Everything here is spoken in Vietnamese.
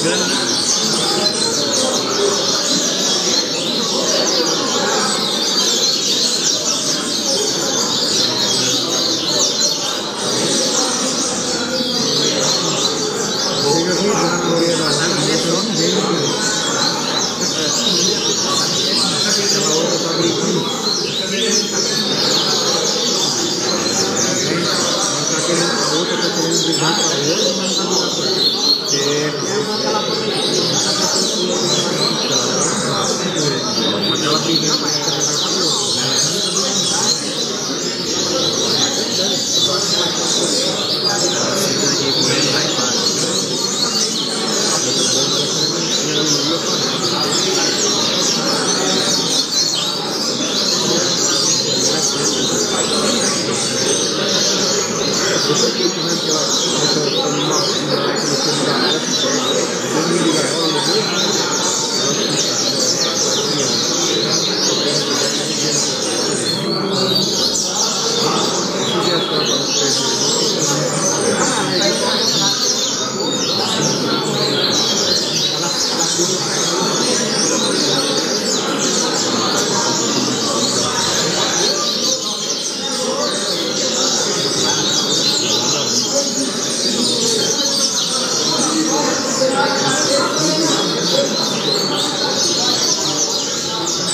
good. Thank you. Спасибо.